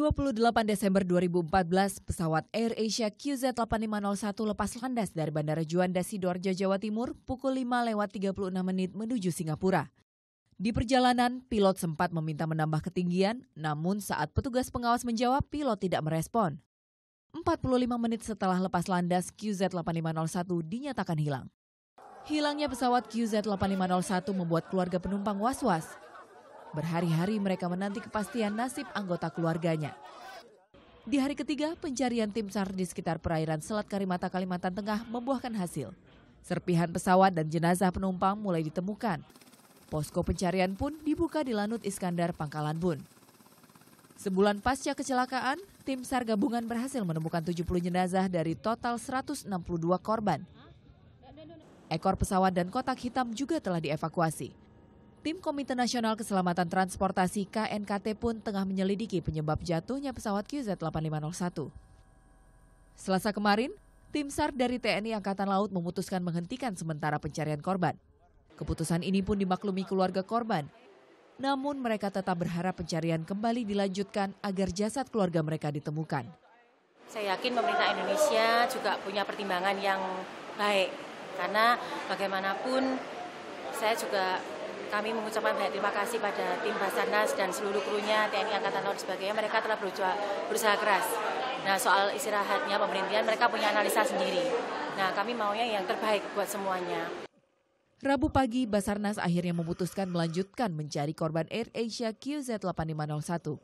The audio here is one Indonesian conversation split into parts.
28 Desember 2014, pesawat Air Asia QZ8501 lepas landas dari Bandara Juanda Sidoarjo, Jawa Timur pukul 5 lewat 36 menit menuju Singapura. Di perjalanan, pilot sempat meminta menambah ketinggian, namun saat petugas pengawas menjawab, pilot tidak merespon. 45 menit setelah lepas landas, QZ8501 dinyatakan hilang. Hilangnya pesawat QZ8501 membuat keluarga penumpang was-was. Berhari-hari mereka menanti kepastian nasib anggota keluarganya. Di hari ketiga, pencarian tim SAR di sekitar perairan Selat Karimata, Kalimantan Tengah membuahkan hasil. Serpihan pesawat dan jenazah penumpang mulai ditemukan. Posko pencarian pun dibuka di Lanut Iskandar, Pangkalan Bun. Sebulan pasca kecelakaan, tim SAR gabungan berhasil menemukan 70 jenazah dari total 162 korban. Ekor pesawat dan kotak hitam juga telah dievakuasi. Tim Komite Nasional Keselamatan Transportasi KNKT pun tengah menyelidiki penyebab jatuhnya pesawat QZ8501. Selasa kemarin, tim SAR dari TNI Angkatan Laut memutuskan menghentikan sementara pencarian korban. Keputusan ini pun dimaklumi keluarga korban. Namun mereka tetap berharap pencarian kembali dilanjutkan agar jasad keluarga mereka ditemukan. Saya yakin pemerintah Indonesia juga punya pertimbangan yang baik karena bagaimanapun saya juga kami mengucapkan banyak terima kasih pada tim Basarnas dan seluruh krunya TNI Angkatan Laut sebagainya. Mereka telah berusaha, berusaha keras. Nah soal istirahatnya pemerintahan mereka punya analisa sendiri. Nah kami maunya yang terbaik buat semuanya. Rabu pagi, Basarnas akhirnya memutuskan melanjutkan mencari korban Air Asia QZ8501.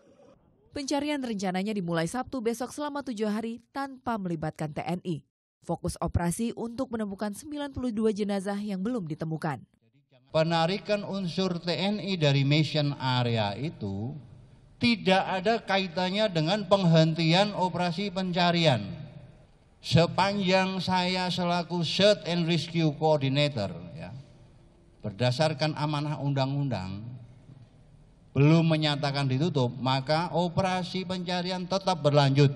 Pencarian rencananya dimulai Sabtu besok selama tujuh hari tanpa melibatkan TNI. Fokus operasi untuk menemukan 92 jenazah yang belum ditemukan penarikan unsur TNI dari mission area itu tidak ada kaitannya dengan penghentian operasi pencarian. Sepanjang saya selaku Search and Rescue Coordinator, ya, berdasarkan amanah undang-undang, belum menyatakan ditutup, maka operasi pencarian tetap berlanjut.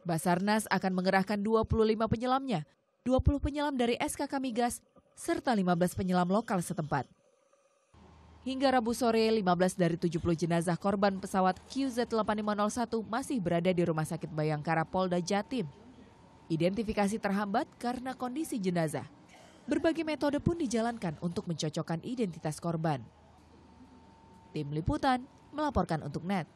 Basarnas akan mengerahkan 25 penyelamnya, 20 penyelam dari SKK Migas serta 15 penyelam lokal setempat. Hingga Rabu sore, 15 dari 70 jenazah korban pesawat QZ8501 masih berada di Rumah Sakit Bayangkara Polda Jatim. Identifikasi terhambat karena kondisi jenazah. Berbagai metode pun dijalankan untuk mencocokkan identitas korban. Tim Liputan melaporkan untuk NET.